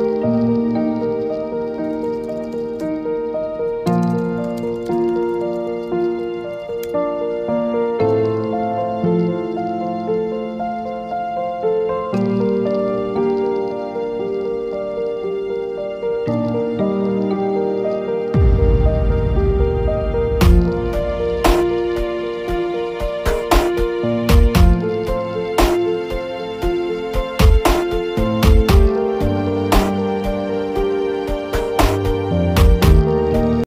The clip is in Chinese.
嗯